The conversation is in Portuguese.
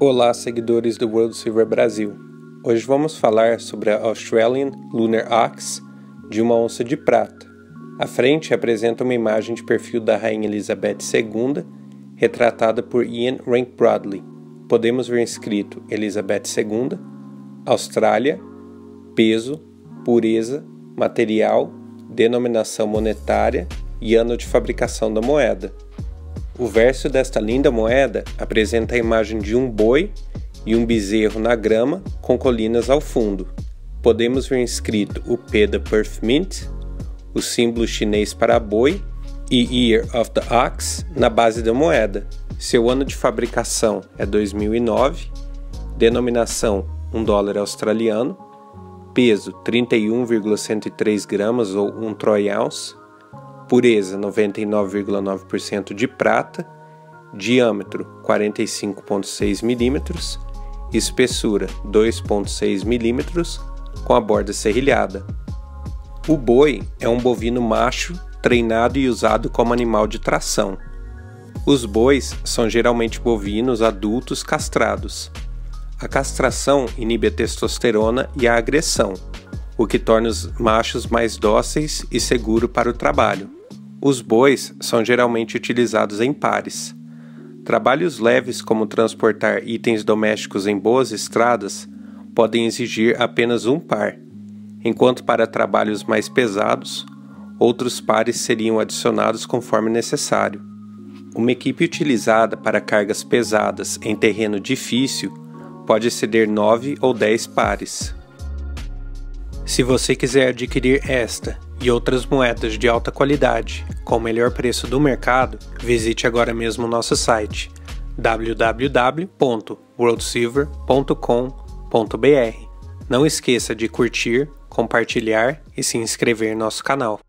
Olá, seguidores do World Silver Brasil. Hoje vamos falar sobre a Australian Lunar Ox de uma onça de prata. À frente apresenta uma imagem de perfil da Rainha Elizabeth II, retratada por Ian Rank Bradley. Podemos ver escrito Elizabeth II, Austrália, peso, pureza, material, denominação monetária e ano de fabricação da moeda. O verso desta linda moeda apresenta a imagem de um boi e um bezerro na grama com colinas ao fundo. Podemos ver escrito o P da Perth Mint, o símbolo chinês para boi e Year of the Ox na base da moeda. Seu ano de fabricação é 2009, denominação 1 dólar australiano, peso 31,103 gramas ou 1 troy ounce, pureza 99,9% de prata, diâmetro 45,6 mm, espessura 2,6 mm, com a borda serrilhada. O boi é um bovino macho treinado e usado como animal de tração. Os bois são geralmente bovinos adultos castrados. A castração inibe a testosterona e a agressão, o que torna os machos mais dóceis e seguros para o trabalho. Os bois são geralmente utilizados em pares. Trabalhos leves, como transportar itens domésticos em boas estradas, podem exigir apenas um par, enquanto para trabalhos mais pesados, outros pares seriam adicionados conforme necessário. Uma equipe utilizada para cargas pesadas em terreno difícil pode exceder 9 ou 10 pares. Se você quiser adquirir esta e outras moedas de alta qualidade com o melhor preço do mercado, visite agora mesmo nosso site www.worldsilver.com.br. Não esqueça de curtir, compartilhar e se inscrever no nosso canal.